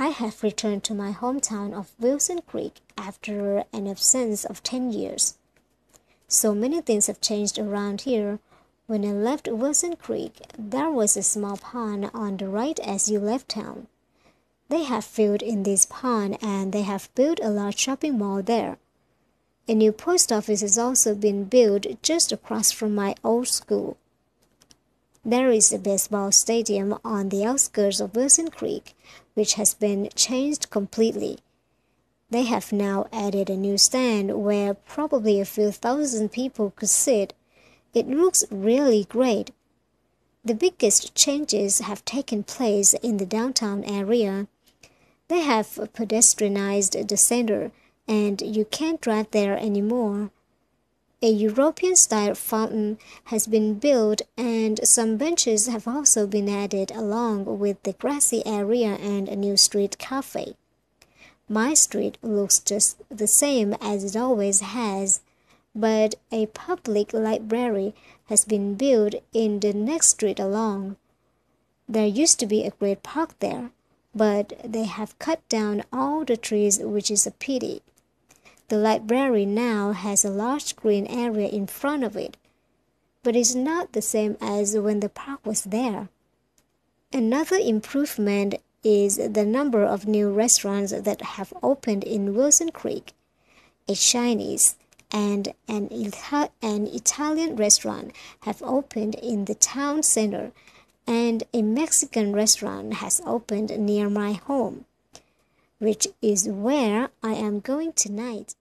I have returned to my hometown of Wilson Creek after an absence of 10 years. So many things have changed around here. When I left Wilson Creek, there was a small pond on the right as you left town. They have filled in this pond and they have built a large shopping mall there. A new post office has also been built just across from my old school. There is a baseball stadium on the outskirts of Wilson Creek, which has been changed completely. They have now added a new stand where probably a few thousand people could sit. It looks really great. The biggest changes have taken place in the downtown area. They have pedestrianized the center and you can't drive there anymore. A European style fountain has been built, and some benches have also been added along with the grassy area and a new street cafe. My street looks just the same as it always has, but a public library has been built in the next street along. There used to be a great park there, but they have cut down all the trees, which is a pity. The library now has a large green area in front of it, but it's not the same as when the park was there. Another improvement is the number of new restaurants that have opened in Wilson Creek. A Chinese and an, Ita- an Italian restaurant have opened in the town center, and a Mexican restaurant has opened near my home which is where I am going tonight.